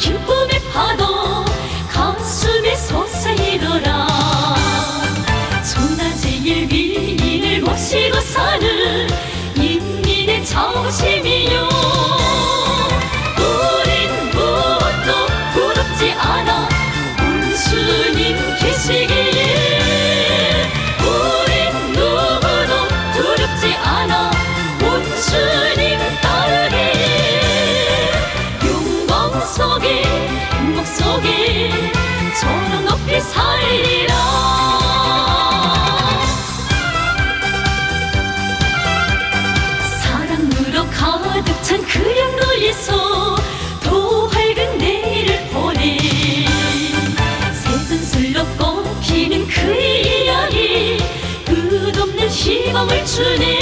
기쁨의 파도 가슴에 솟아일어라. 천하제일 위인을 모시고 사는 인민의 자부심이요. 우린 무엇도 부럽지 않아 행복 속에 저런 높이 살리라. 사랑으로 가득 찬그 영로에서 더 밝은 내일을 보내 새순슬로 꽃피는 그의 이야기 끝없는 희망을 주네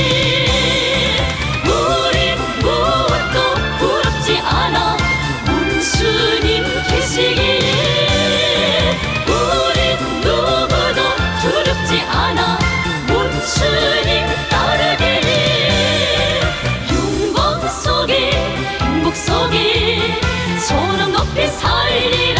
기억이 소름 높이 살리라.